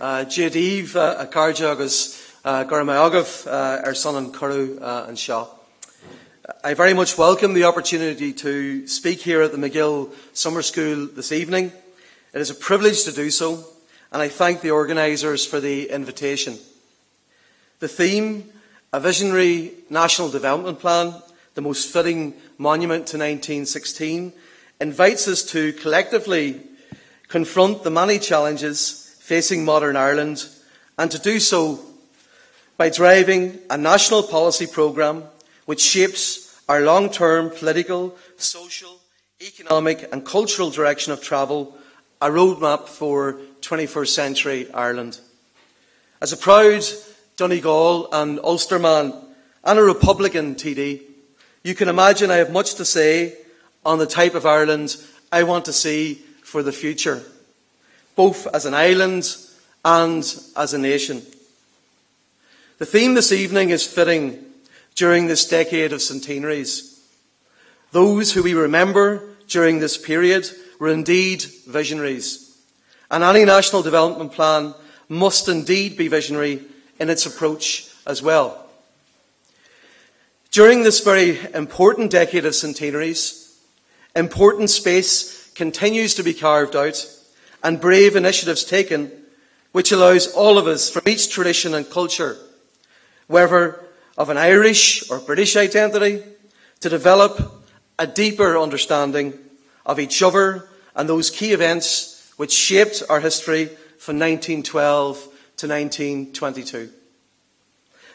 Uh, Jadív uh, a carja agus uh, Gurmayagov, our uh, er son and Kuru and Shah. I very much welcome the opportunity to speak here at the McGill Summer School this evening. It is a privilege to do so, and I thank the organisers for the invitation. The theme, a visionary national development plan, the most fitting monument to 1916, invites us to collectively confront the many challenges facing modern Ireland and to do so by driving a national policy programme which shapes our long term political, social, economic and cultural direction of travel, a roadmap for 21st century Ireland. As a proud Donegal and Ulsterman and a Republican TD, you can imagine I have much to say on the type of Ireland I want to see for the future, both as an island and as a nation. The theme this evening is fitting during this decade of centenaries. Those who we remember during this period were indeed visionaries. And any national development plan must indeed be visionary in its approach as well. During this very important decade of centenaries, important space continues to be carved out and brave initiatives taken, which allows all of us from each tradition and culture, whether of an Irish or British identity, to develop a deeper understanding of each other and those key events which shaped our history from 1912 to 1922.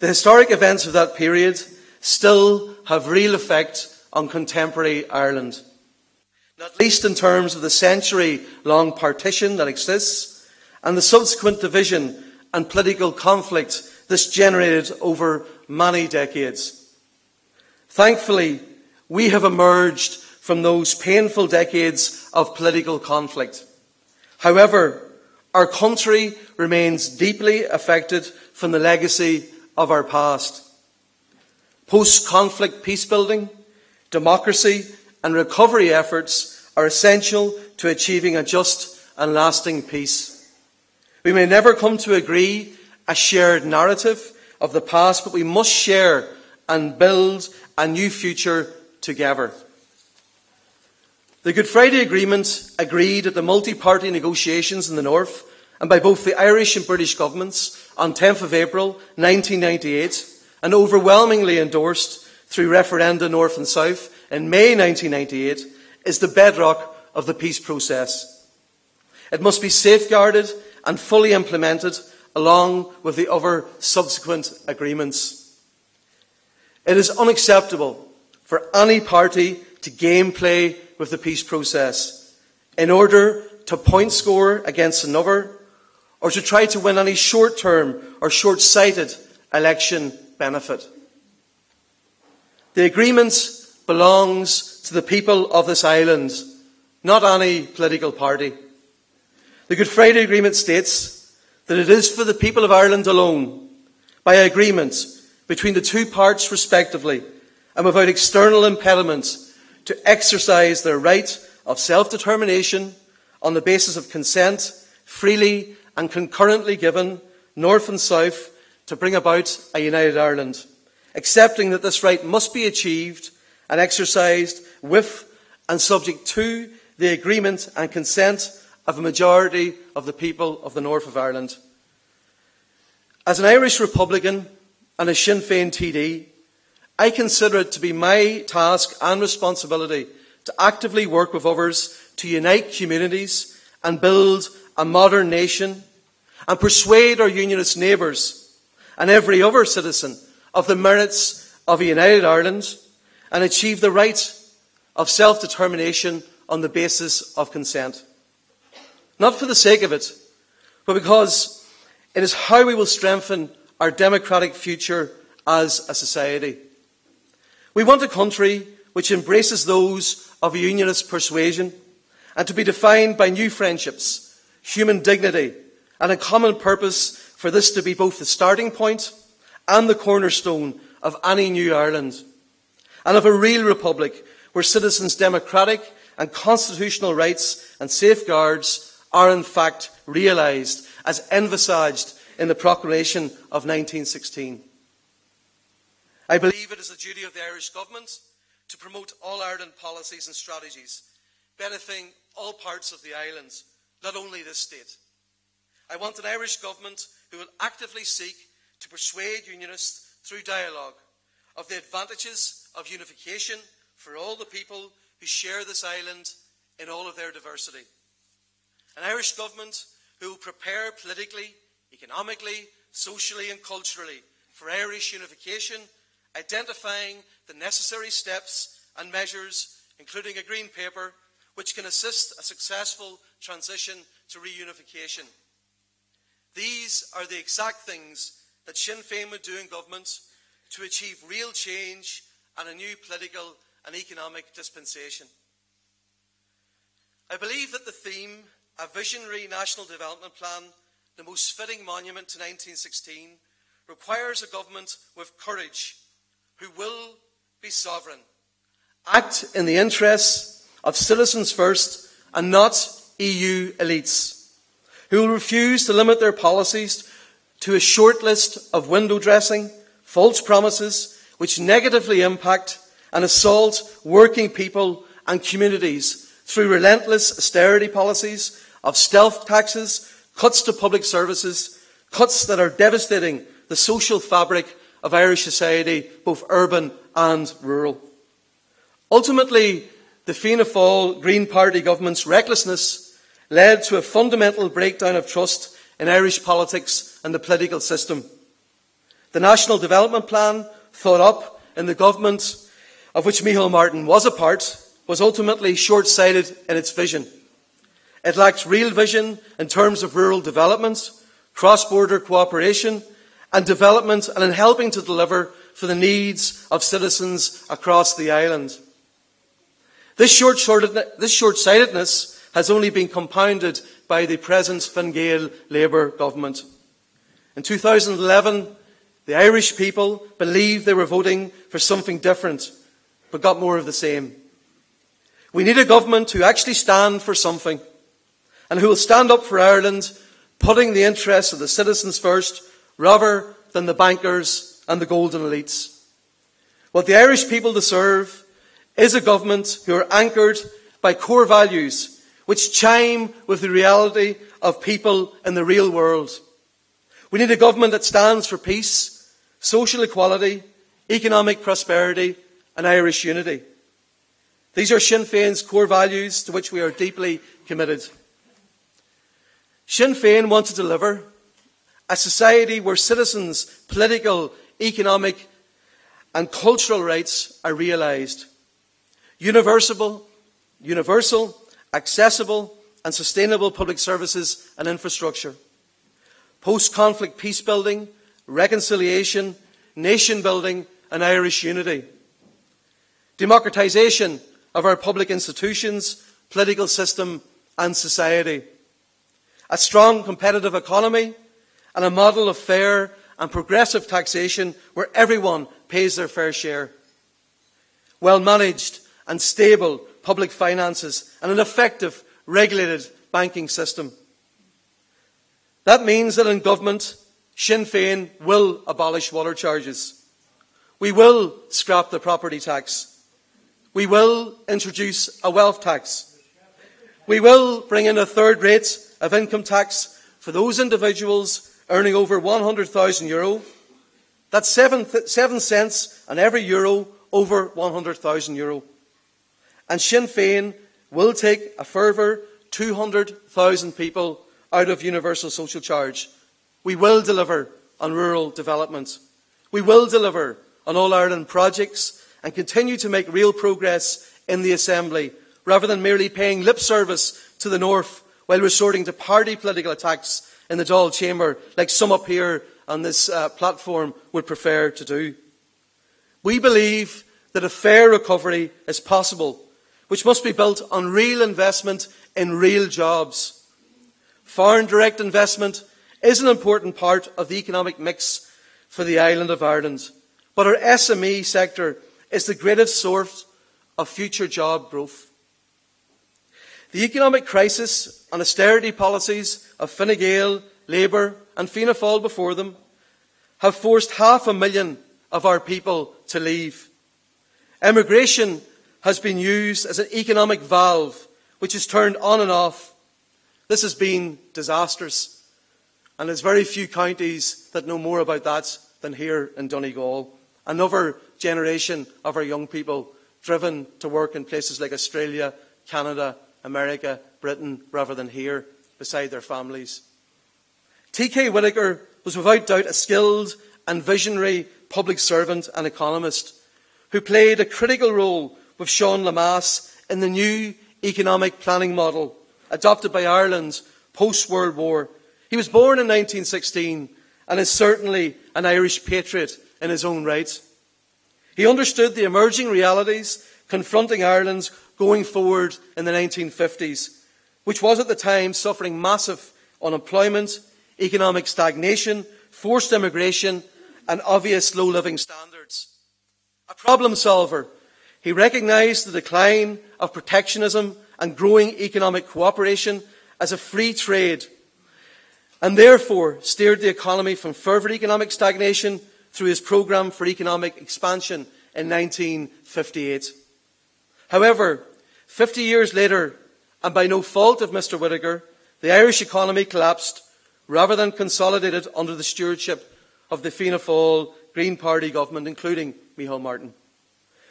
The historic events of that period still have real effect on contemporary Ireland not least in terms of the century long partition that exists and the subsequent division and political conflict this generated over many decades. Thankfully, we have emerged from those painful decades of political conflict. However, our country remains deeply affected from the legacy of our past. Post conflict peace building, democracy, and recovery efforts are essential to achieving a just and lasting peace. We may never come to agree a shared narrative of the past, but we must share and build a new future together. The Good Friday Agreement, agreed at the multi party negotiations in the North and by both the Irish and British governments on 10th of April 1998 and overwhelmingly endorsed through referenda North and South in May 1998 is the bedrock of the peace process. It must be safeguarded and fully implemented along with the other subsequent agreements. It is unacceptable for any party to gameplay with the peace process in order to point score against another or to try to win any short term or short sighted election benefit. The agreement belongs to the people of this island, not any political party. The Good Friday Agreement states that it is for the people of Ireland alone, by agreement between the two parts respectively, and without external impediments, to exercise their right of self determination on the basis of consent, freely and concurrently given, north and south, to bring about a united Ireland accepting that this right must be achieved and exercised with and subject to the agreement and consent of a majority of the people of the north of Ireland. As an Irish Republican and a Sinn Féin TD, I consider it to be my task and responsibility to actively work with others to unite communities and build a modern nation and persuade our unionist neighbours and every other citizen of the merits of a united Ireland and achieve the right of self determination on the basis of consent. Not for the sake of it, but because it is how we will strengthen our democratic future as a society. We want a country which embraces those of a unionist persuasion and to be defined by new friendships, human dignity, and a common purpose for this to be both the starting point and the cornerstone of any new Ireland, and of a real republic where citizens' democratic and constitutional rights and safeguards are in fact realised as envisaged in the Proclamation of 1916. I believe it is the duty of the Irish Government to promote all Ireland policies and strategies benefiting all parts of the island, not only this state. I want an Irish Government who will actively seek to persuade Unionists through dialogue of the advantages of unification for all the people who share this island in all of their diversity. An Irish government who will prepare politically, economically, socially, and culturally for Irish unification, identifying the necessary steps and measures, including a green paper, which can assist a successful transition to reunification. These are the exact things that Sinn Féin would do in government to achieve real change and a new political and economic dispensation. I believe that the theme, a visionary national development plan, the most fitting monument to 1916, requires a government with courage who will be sovereign, act in the interests of citizens first and not EU elites, who will refuse to limit their policies to a short list of window dressing, false promises which negatively impact and assault working people and communities through relentless austerity policies of stealth taxes, cuts to public services, cuts that are devastating the social fabric of Irish society, both urban and rural. Ultimately, the Fianna Fáil Green Party government's recklessness led to a fundamental breakdown of trust in Irish politics and the political system. The National Development Plan, thought up in the government of which Micheál Martin was a part, was ultimately short sighted in its vision. It lacked real vision in terms of rural development, cross border cooperation, and development, and in helping to deliver for the needs of citizens across the island. This short sightedness has only been compounded by the present Fine Gael Labour government. In 2011, the Irish people believed they were voting for something different, but got more of the same. We need a government who actually stand for something and who will stand up for Ireland, putting the interests of the citizens first rather than the bankers and the golden elites. What the Irish people deserve is a government who are anchored by core values which chime with the reality of people in the real world. We need a government that stands for peace, social equality, economic prosperity, and Irish unity. These are Sinn Féin's core values to which we are deeply committed. Sinn Féin wants to deliver a society where citizens' political, economic, and cultural rights are realised. Universal, universal, accessible, and sustainable public services and infrastructure. Post conflict peace building, reconciliation, nation building, and Irish unity. Democratisation of our public institutions, political system, and society. A strong competitive economy and a model of fair and progressive taxation where everyone pays their fair share. Well managed and stable public finances and an effective regulated banking system. That means that in government, Sinn Féin will abolish water charges. We will scrap the property tax. We will introduce a wealth tax. We will bring in a third rate of income tax for those individuals earning over €100,000. That's seven, seven cents on every euro over €100,000. And Sinn Féin will take a further 200,000 people out of universal social charge. We will deliver on rural development. We will deliver on All Ireland projects and continue to make real progress in the Assembly, rather than merely paying lip service to the North while resorting to party political attacks in the Dáil chamber, like some up here on this uh, platform would prefer to do. We believe that a fair recovery is possible, which must be built on real investment in real jobs. Foreign direct investment is an important part of the economic mix for the island of Ireland, but our SME sector is the greatest source of future job growth. The economic crisis and austerity policies of Fine Gael Labour, and Fianna Fáil before them have forced half a million of our people to leave. Immigration has been used as an economic valve which is turned on and off. This has been disastrous. And there's very few counties that know more about that than here in Donegal. Another generation of our young people driven to work in places like Australia, Canada, America, Britain, rather than here beside their families. T.K. Whitaker was without doubt a skilled and visionary public servant and economist who played a critical role with Sean Lemass in the new economic planning model adopted by Ireland post World War. He was born in 1916 and is certainly an Irish patriot in his own right. He understood the emerging realities confronting Ireland going forward in the 1950s, which was at the time suffering massive unemployment, economic stagnation, forced immigration, and obvious low living standards. A problem solver, he recognised the decline of protectionism and growing economic cooperation as a free trade, and therefore steered the economy from further economic stagnation through his programme for economic expansion in 1958. However, 50 years later, and by no fault of Mr Whitaker, the Irish economy collapsed rather than consolidated under the stewardship of the Fianna Fáil Green Party government, including Micheál Martin.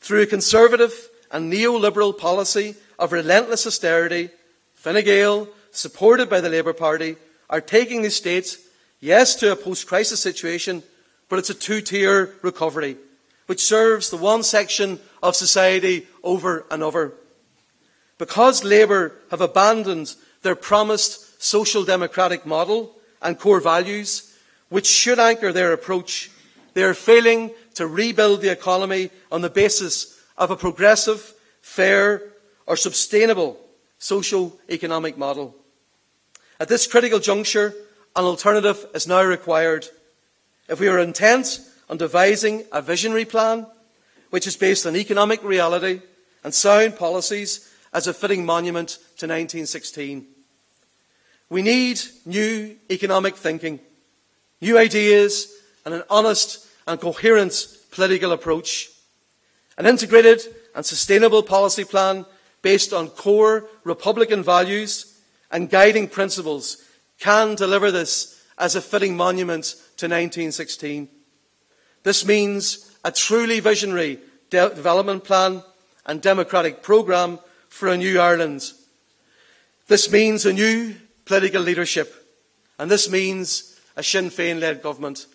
Through a conservative and neoliberal policy of relentless austerity, Fine Gael, supported by the Labour Party, are taking the states, yes, to a post-crisis situation, but it's a two-tier recovery, which serves the one section of society over another. Because Labour have abandoned their promised social democratic model and core values, which should anchor their approach, they are failing to rebuild the economy on the basis of a progressive, fair, or sustainable socio-economic model. At this critical juncture, an alternative is now required. If we are intent on devising a visionary plan which is based on economic reality and sound policies as a fitting monument to 1916. We need new economic thinking, new ideas, and an honest and coherent political approach. An integrated and sustainable policy plan based on core Republican values and guiding principles can deliver this as a fitting monument to 1916. This means a truly visionary de- development plan and democratic programme for a new Ireland. This means a new political leadership, and this means a Sinn Féin led government.